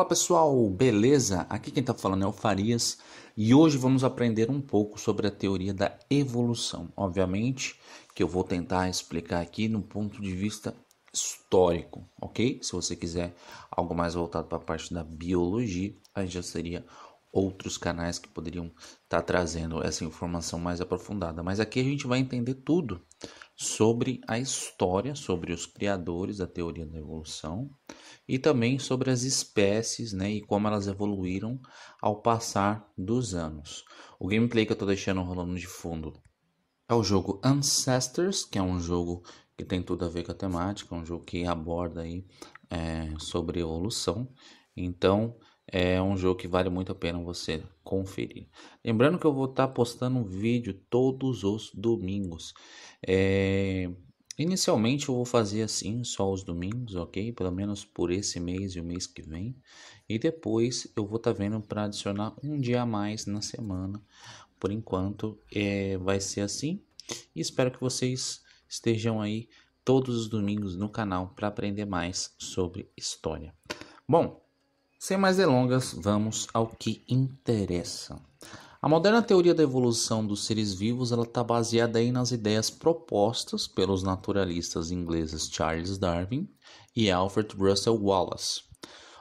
Fala pessoal, beleza? Aqui quem está falando é o Farias e hoje vamos aprender um pouco sobre a teoria da evolução. Obviamente que eu vou tentar explicar aqui no ponto de vista histórico, ok? Se você quiser algo mais voltado para a parte da biologia, aí já seria outros canais que poderiam estar tá trazendo essa informação mais aprofundada. Mas aqui a gente vai entender tudo sobre a história, sobre os criadores da teoria da evolução e também sobre as espécies né, e como elas evoluíram ao passar dos anos. O gameplay que eu estou deixando rolando de fundo é o jogo Ancestors, que é um jogo que tem tudo a ver com a temática, um jogo que aborda aí, é, sobre evolução. Então, é um jogo que vale muito a pena você conferir. Lembrando que eu vou estar tá postando um vídeo todos os domingos. É... Inicialmente eu vou fazer assim, só os domingos, ok? Pelo menos por esse mês e o mês que vem. E depois eu vou estar tá vendo para adicionar um dia a mais na semana. Por enquanto é... vai ser assim. E espero que vocês estejam aí todos os domingos no canal para aprender mais sobre história. Bom, sem mais delongas, vamos ao que interessa. A moderna teoria da evolução dos seres vivos está baseada aí nas ideias propostas pelos naturalistas ingleses Charles Darwin e Alfred Russel Wallace.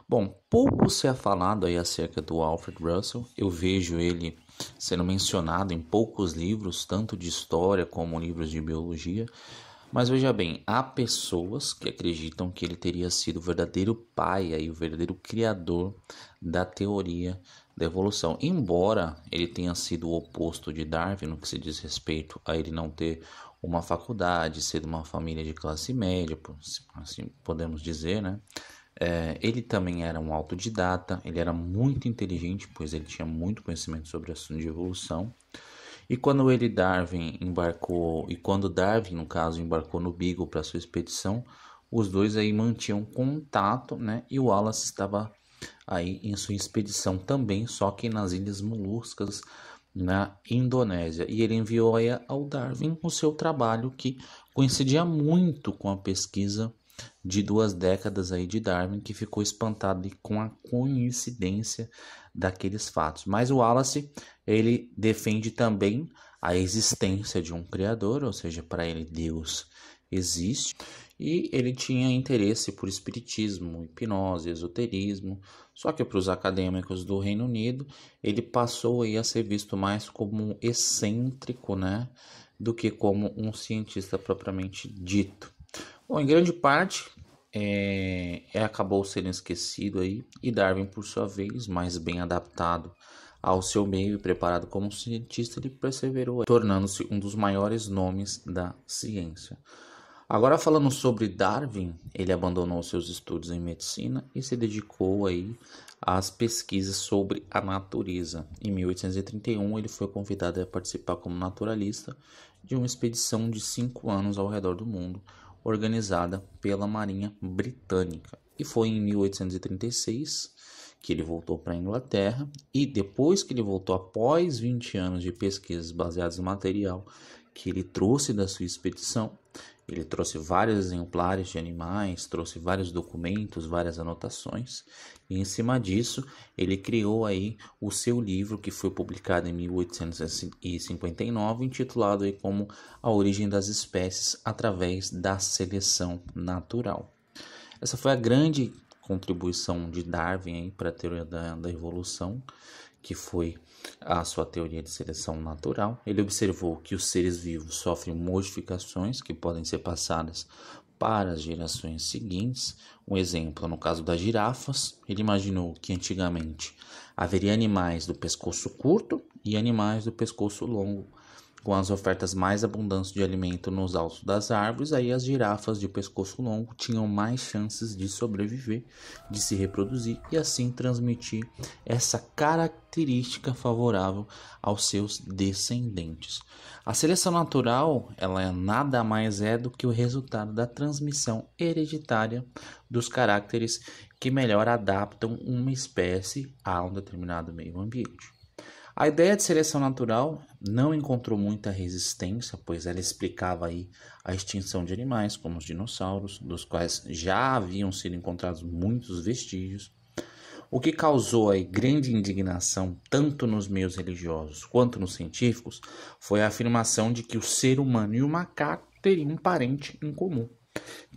Bom, pouco se é falado aí acerca do Alfred Russel. Eu vejo ele sendo mencionado em poucos livros, tanto de história como livros de biologia, mas veja bem, há pessoas que acreditam que ele teria sido o verdadeiro pai e o verdadeiro criador da teoria da evolução. Embora ele tenha sido o oposto de Darwin no que se diz respeito a ele não ter uma faculdade, ser de uma família de classe média, assim podemos dizer, né? É, ele também era um autodidata, ele era muito inteligente, pois ele tinha muito conhecimento sobre assunto de evolução. E quando ele Darwin embarcou, e quando Darwin, no caso, embarcou no Beagle para sua expedição, os dois aí mantinham contato, né? E o Wallace estava aí em sua expedição também, só que nas Ilhas Moluscas, na Indonésia. E ele enviou aí ao Darwin o seu trabalho que coincidia muito com a pesquisa de duas décadas aí de Darwin, que ficou espantado com a coincidência daqueles fatos. Mas o Wallace, ele defende também a existência de um criador, ou seja, para ele Deus existe, e ele tinha interesse por espiritismo, hipnose, esoterismo, só que para os acadêmicos do Reino Unido, ele passou aí a ser visto mais como um excêntrico, né, do que como um cientista propriamente dito. Bom, em grande parte, é, é, acabou sendo esquecido aí, e Darwin, por sua vez, mais bem adaptado ao seu meio e preparado como cientista, ele perseverou, tornando-se um dos maiores nomes da ciência. Agora falando sobre Darwin, ele abandonou seus estudos em medicina e se dedicou aí às pesquisas sobre a natureza. Em 1831, ele foi convidado a participar como naturalista de uma expedição de cinco anos ao redor do mundo, organizada pela Marinha Britânica. E foi em 1836 que ele voltou para a Inglaterra e depois que ele voltou após 20 anos de pesquisas baseadas em material que ele trouxe da sua expedição, ele trouxe vários exemplares de animais, trouxe vários documentos, várias anotações, e em cima disso ele criou aí o seu livro que foi publicado em 1859, intitulado aí como A Origem das Espécies através da Seleção Natural. Essa foi a grande contribuição de Darwin para a teoria da, da evolução, que foi a sua teoria de seleção natural. Ele observou que os seres vivos sofrem modificações que podem ser passadas para as gerações seguintes. Um exemplo, no caso das girafas, ele imaginou que antigamente haveria animais do pescoço curto e animais do pescoço longo com as ofertas mais abundantes de alimento nos altos das árvores, aí as girafas de pescoço longo tinham mais chances de sobreviver, de se reproduzir e assim transmitir essa característica favorável aos seus descendentes. A seleção natural, ela nada mais é do que o resultado da transmissão hereditária dos caracteres que melhor adaptam uma espécie a um determinado meio ambiente. A ideia de seleção natural não encontrou muita resistência, pois ela explicava aí a extinção de animais, como os dinossauros, dos quais já haviam sido encontrados muitos vestígios. O que causou aí grande indignação tanto nos meios religiosos quanto nos científicos foi a afirmação de que o ser humano e o macaco teriam um parente em comum,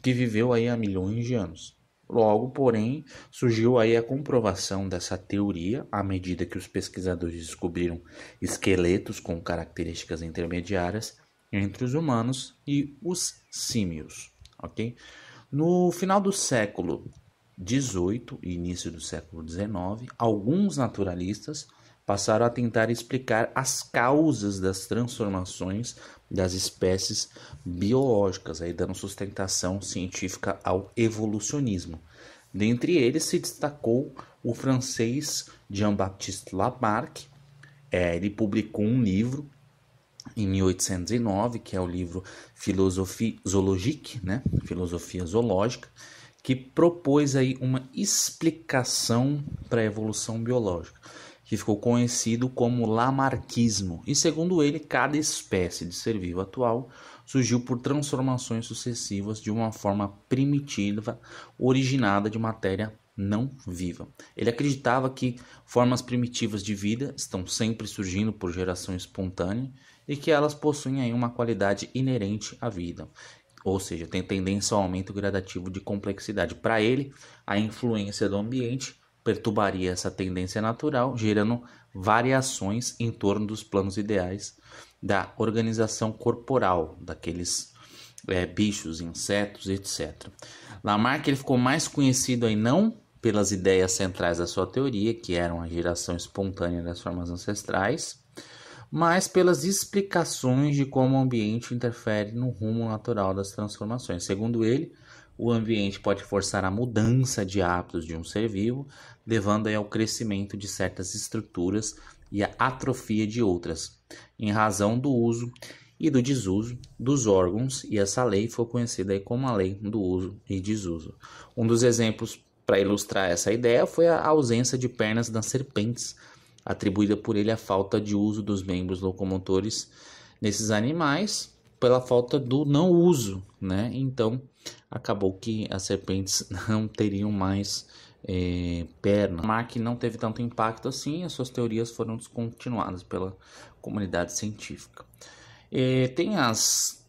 que viveu aí há milhões de anos. Logo, porém, surgiu aí a comprovação dessa teoria à medida que os pesquisadores descobriram esqueletos com características intermediárias entre os humanos e os símios, ok? No final do século XVIII e início do século XIX, alguns naturalistas passaram a tentar explicar as causas das transformações das espécies biológicas, aí dando sustentação científica ao evolucionismo. Dentre eles se destacou o francês Jean-Baptiste Lamarck. É, ele publicou um livro em 1809, que é o livro Philosophie Zoologique, né? Filosofia Zoológica, que propôs aí uma explicação para a evolução biológica, que ficou conhecido como Lamarckismo. E segundo ele, cada espécie de ser vivo atual surgiu por transformações sucessivas de uma forma primitiva originada de matéria não viva. Ele acreditava que formas primitivas de vida estão sempre surgindo por geração espontânea e que elas possuem uma qualidade inerente à vida, ou seja, tem tendência ao aumento gradativo de complexidade. Para ele, a influência do ambiente perturbaria essa tendência natural, gerando variações em torno dos planos ideais da organização corporal daqueles é, bichos, insetos, etc. Lamarck ele ficou mais conhecido aí não pelas ideias centrais da sua teoria, que eram a geração espontânea das formas ancestrais, mas pelas explicações de como o ambiente interfere no rumo natural das transformações. Segundo ele, o ambiente pode forçar a mudança de hábitos de um ser vivo, levando ao crescimento de certas estruturas e a atrofia de outras, em razão do uso e do desuso dos órgãos, e essa lei foi conhecida como a lei do uso e desuso. Um dos exemplos para ilustrar essa ideia foi a ausência de pernas das serpentes atribuída por ele à falta de uso dos membros locomotores nesses animais pela falta do não uso, né? Então acabou que as serpentes não teriam mais é, perna. Mark não teve tanto impacto assim, as suas teorias foram descontinuadas pela comunidade científica. É, tem as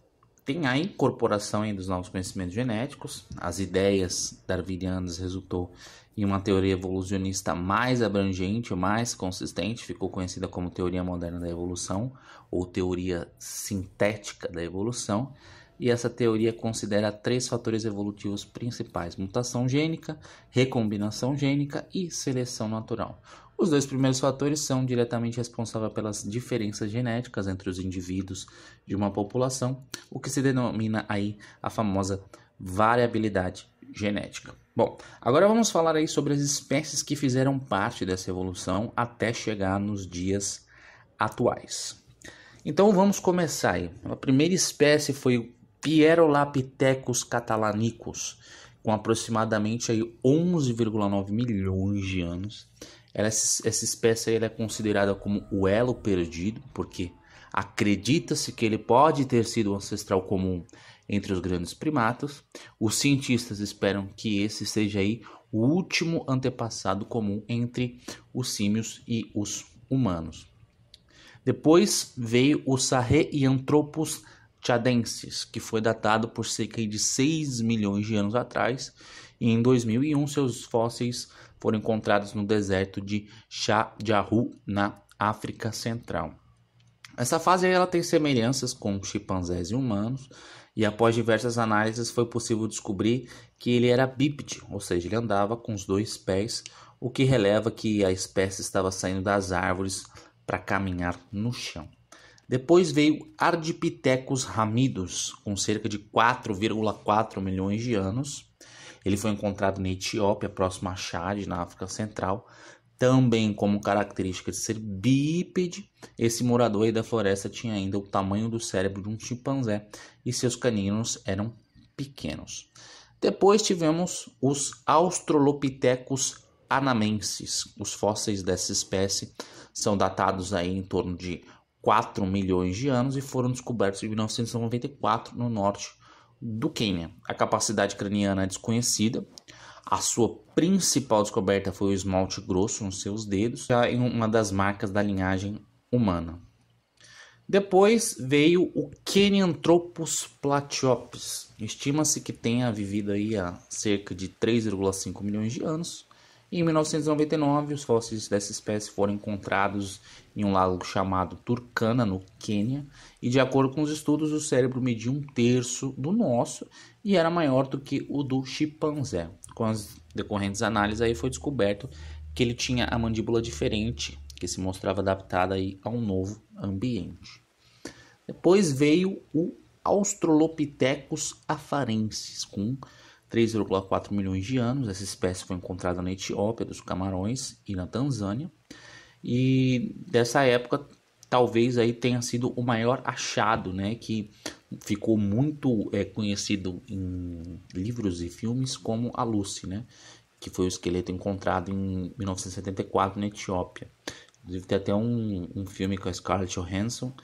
tem a incorporação dos novos conhecimentos genéticos, as ideias darwinianas resultou em uma teoria evolucionista mais abrangente, mais consistente, ficou conhecida como teoria moderna da evolução ou teoria sintética da evolução. E essa teoria considera três fatores evolutivos principais: mutação gênica, recombinação gênica e seleção natural. Os dois primeiros fatores são diretamente responsáveis pelas diferenças genéticas entre os indivíduos de uma população, o que se denomina aí a famosa variabilidade genética. Bom, agora vamos falar aí sobre as espécies que fizeram parte dessa evolução até chegar nos dias atuais. Então vamos começar aí. A primeira espécie foi o Pierolapithecus catalanicus, com aproximadamente aí 11,9 milhões de anos. Ela, essa espécie aí, é considerada como o elo perdido, porque acredita-se que ele pode ter sido um ancestral comum entre os grandes primatas. Os cientistas esperam que esse seja aí o último antepassado comum entre os símios e os humanos. Depois veio o Sahelanthropus chadensis, que foi datado por cerca de 6 milhões de anos atrás, e em 2001 seus fósseis foram encontrados no deserto de Chajaru, na África Central. Essa fase ela tem semelhanças com chimpanzés e humanos, e após diversas análises foi possível descobrir que ele era bípede, ou seja, ele andava com os dois pés, o que releva que a espécie estava saindo das árvores para caminhar no chão. Depois veio Ardipithecus ramidus, com cerca de 4,4 milhões de anos. Ele foi encontrado na Etiópia, próximo a Chad, na África Central, também como característica de ser bípede, esse morador da floresta tinha ainda o tamanho do cérebro de um chimpanzé e seus caninos eram pequenos. Depois tivemos os Australopithecus anamenses. Os fósseis dessa espécie são datados aí em torno de 4 milhões de anos e foram descobertos em 1994 no norte do Quênia. A capacidade craniana é desconhecida, A sua principal descoberta foi o esmalte grosso nos seus dedos, já em uma das marcas da linhagem humana. Depois veio o Kenyanthropus platyopes. Estima-se que tenha vivido aí há cerca de 3,5 milhões de anos. Em 1999, os fósseis dessa espécie foram encontrados em um lago chamado Turkana, no Quênia, e de acordo com os estudos, o cérebro media um terço do nosso e era maior do que o do chimpanzé. Com as decorrentes análises, aí foi descoberto que ele tinha a mandíbula diferente que se mostrava adaptada aí a um novo ambiente. Depois veio o Australopithecus afarensis, com 3,4 milhões de anos. Essa espécie foi encontrada na Etiópia, dos Camarões e na Tanzânia. E dessa época, talvez aí tenha sido o maior achado, né, que ficou muito é, conhecido em livros e filmes como a Lucy, né, que foi o esqueleto encontrado em 1974 na Etiópia. Inclusive tem até um, um filme com a Scarlett Johansson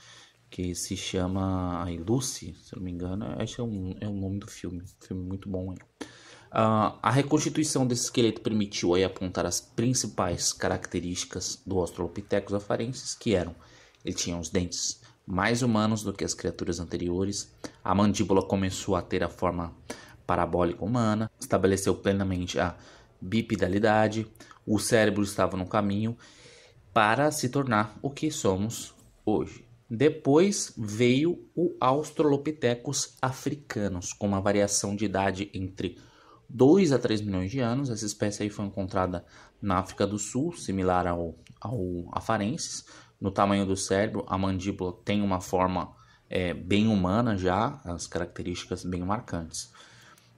que se chama Lucy, se não me engano. Acho que é, um, é o nome do filme. Filme muito bom. Uh, a reconstituição desse esqueleto permitiu aí apontar as principais características do Australopithecus afarensis, que eram ele tinha os dentes mais humanos do que as criaturas anteriores, a mandíbula começou a ter a forma parabólica humana, estabeleceu plenamente a bipedalidade, o cérebro estava no caminho para se tornar o que somos hoje. Depois veio o Australopithecus africanus, com uma variação de idade entre 2 a 3 milhões de anos. Essa espécie aí foi encontrada na África do Sul, similar ao, ao afarensis. No tamanho do cérebro, a mandíbula tem uma forma é, bem humana já, as características bem marcantes.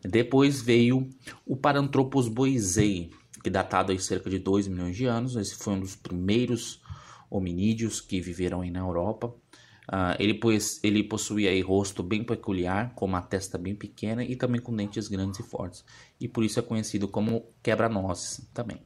Depois veio o Paranthropus boisei, que datado aí cerca de 2 milhões de anos. Esse foi um dos primeiros hominídeos que viveram na Europa. Uh, ele, pois, ele possuía aí rosto bem peculiar, com uma testa bem pequena e também com dentes grandes e fortes. E por isso é conhecido como quebra-nozes também.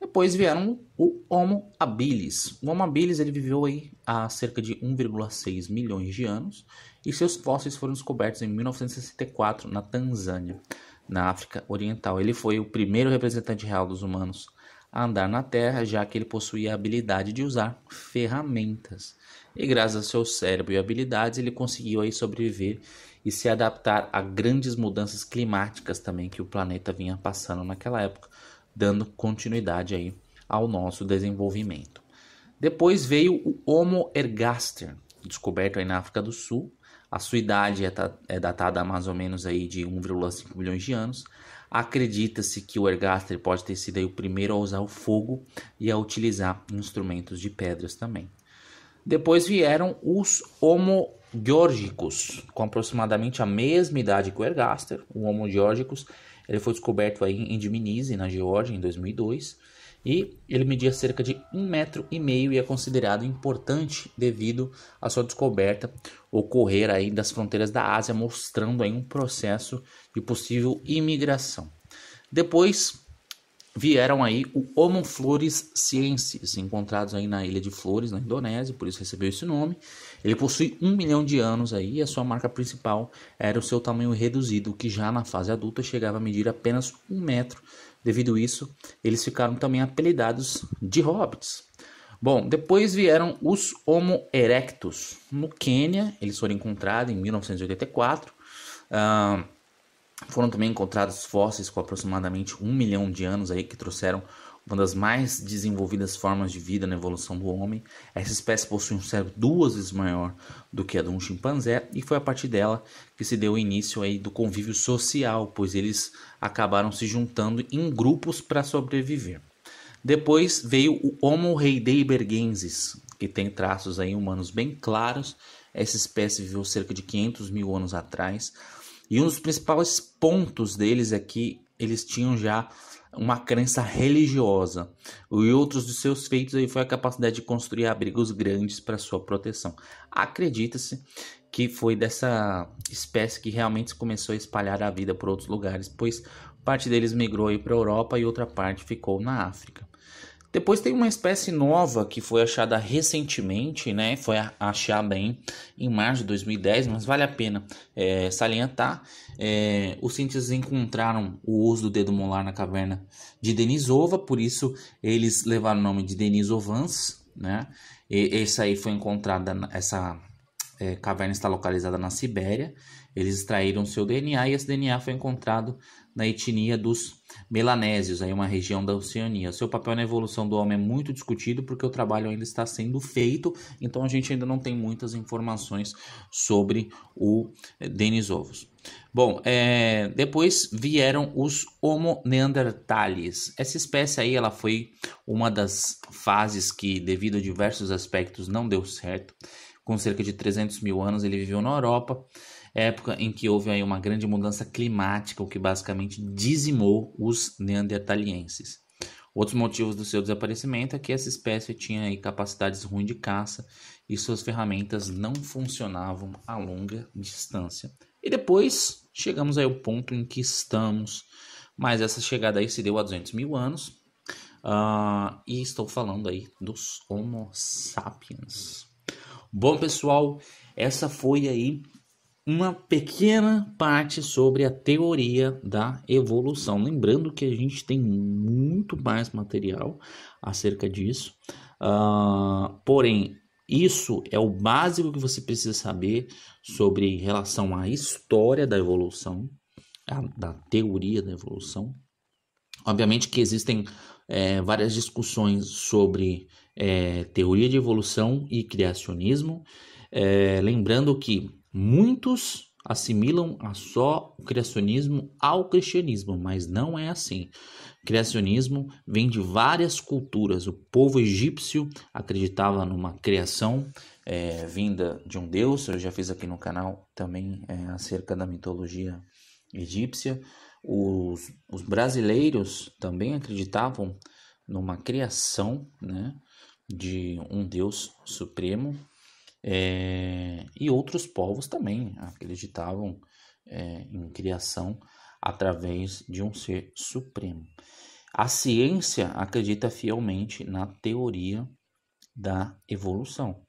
Depois vieram o Homo habilis. O Homo habilis ele viveu aí há cerca de 1,6 milhões de anos e seus fósseis foram descobertos em 1964 na Tanzânia na África Oriental. Ele foi o primeiro representante real dos humanos a andar na Terra, já que ele possuía a habilidade de usar ferramentas. E graças ao seu cérebro e habilidades, ele conseguiu aí sobreviver e se adaptar a grandes mudanças climáticas também que o planeta vinha passando naquela época, dando continuidade aí ao nosso desenvolvimento. Depois veio o Homo ergaster, descoberto aí na África do Sul, a sua idade é, é datada a mais ou menos aí de 1,5 milhões de anos. Acredita-se que o ergaster pode ter sido o primeiro a usar o fogo e a utilizar instrumentos de pedras também. Depois vieram os Homo georgicus, com aproximadamente a mesma idade que o ergaster. O Homo georgicus ele foi descoberto aí em Dmanisi, na Geórgia, em 2002 e ele media cerca de um metro e meio e é considerado importante devido à sua descoberta ocorrer aí das fronteiras da Ásia, mostrando aí um processo de possível imigração. Depois vieram aí o Homo flores ciensis, encontrados aí na ilha de Flores, na Indonésia, por isso recebeu esse nome. Ele possui um milhão de anos aí e a sua marca principal era o seu tamanho reduzido, que já na fase adulta chegava a medir apenas um metro Devido a isso, eles ficaram também apelidados de hobbits. Bom, depois vieram os Homo erectus. No Quênia, eles foram encontrados em 1984. Uh, foram também encontrados fósseis com aproximadamente um milhão de anos aí que trouxeram uma das mais desenvolvidas formas de vida na evolução do homem. Essa espécie possui um cérebro duas vezes maior do que a de um chimpanzé e foi a partir dela que se deu o início aí do convívio social, pois eles acabaram se juntando em grupos para sobreviver. Depois veio o Homo heidelbergensis, que tem traços aí humanos bem claros. Essa espécie viveu cerca de 500 mil anos atrás. E um dos principais pontos deles é que eles tinham já uma crença religiosa. E outros dos seus feitos aí foi a capacidade de construir abrigos grandes para sua proteção. Acredita-se que foi dessa espécie que realmente começou a espalhar a vida por outros lugares, pois parte deles migrou para a Europa e outra parte ficou na África. Depois tem uma espécie nova que foi achada recentemente, né? Foi achada em, março de 2010, mas vale a pena é, salientar. É, os cientistas encontraram o uso do dedo molar na caverna de Denisova, por isso eles levaram o nome de Denisovans, né? E, essa aí foi encontrada, essa é, caverna está localizada na Sibéria. Eles extraíram seu DNA e esse DNA foi encontrado na etnia dos melanésios, aí uma região da Oceania. Seu papel na evolução do homem é muito discutido porque o trabalho ainda está sendo feito, então a gente ainda não tem muitas informações sobre o Denisovos. Bom, é, depois vieram os Homo neanderthalis. Essa espécie aí, ela foi uma das fases que, devido a diversos aspectos, não deu certo. Com cerca de 300 mil anos, ele viveu na Europa época em que houve aí uma grande mudança climática, o que basicamente dizimou os neandertalienses. Outros motivos do seu desaparecimento é que essa espécie tinha capacidades ruins de caça e suas ferramentas não funcionavam a longa distância. E depois chegamos ao ponto em que estamos, mas essa chegada aí se deu há 200 mil anos, uh, e estou falando aí dos Homo sapiens. Bom, pessoal, essa foi aí uma pequena parte sobre a teoria da evolução. Lembrando que a gente tem muito mais material acerca disso, uh, porém, isso é o básico que você precisa saber sobre relação à história da evolução, a, da teoria da evolução. Obviamente que existem é, várias discussões sobre é, teoria de evolução e criacionismo. É, lembrando que Muitos assimilam a só o criacionismo ao cristianismo, mas não é assim. O criacionismo vem de várias culturas. O povo egípcio acreditava numa criação é, vinda de um deus. Eu já fiz aqui no canal também é, acerca da mitologia egípcia. Os, os brasileiros também acreditavam numa criação né, de um deus supremo é, e outros povos também acreditavam é, em criação através de um ser supremo. A ciência acredita fielmente na teoria da evolução.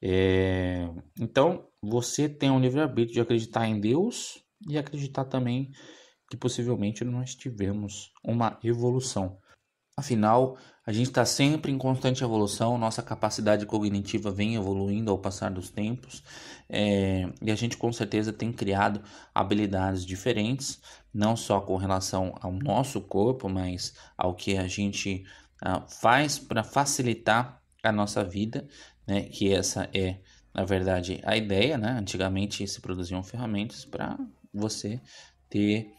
É, então, você tem o livre-arbítrio de acreditar em Deus e acreditar também que possivelmente nós tivemos uma evolução. Afinal, a gente está sempre em constante evolução, nossa capacidade cognitiva vem evoluindo ao passar dos tempos é, e a gente com certeza tem criado habilidades diferentes, não só com relação ao nosso corpo, mas ao que a gente ah, faz para facilitar a nossa vida, né? Que essa é, na verdade, a ideia, né? Antigamente se produziam ferramentas para você ter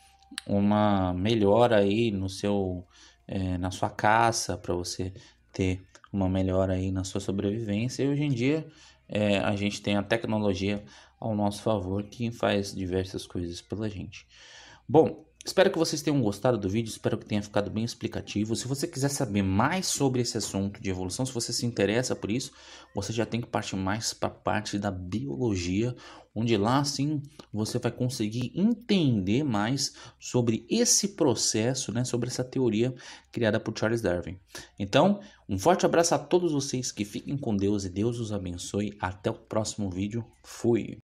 uma melhora aí no seu é, na sua caça, para você ter uma melhora aí na sua sobrevivência. E hoje em dia é, a gente tem a tecnologia ao nosso favor que faz diversas coisas pela gente. Bom, Espero que vocês tenham gostado do vídeo, espero que tenha ficado bem explicativo. Se você quiser saber mais sobre esse assunto de evolução, se você se interessa por isso, você já tem que partir mais para a parte da biologia, onde lá sim você vai conseguir entender mais sobre esse processo, né, sobre essa teoria criada por Charles Darwin. Então, um forte abraço a todos vocês, que fiquem com Deus e Deus os abençoe. Até o próximo vídeo. Fui!